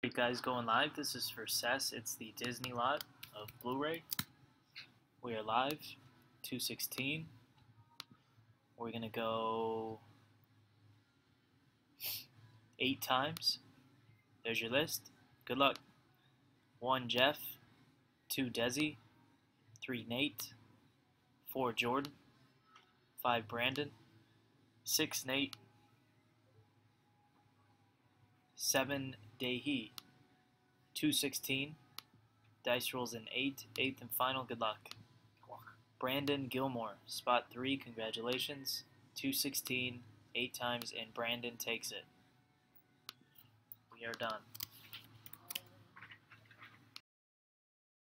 Hey guys, going live. This is for Ses. It's the Disney lot of Blu-ray. We are live, 216. We're gonna go eight times. There's your list. Good luck. One Jeff, two Desi, three Nate, four Jordan, five Brandon, six Nate, seven day Dehi, two sixteen. Dice rolls in eight, eighth and final. Good luck. Brandon Gilmore, spot three. Congratulations. Two sixteen, eight times, and Brandon takes it. We are done.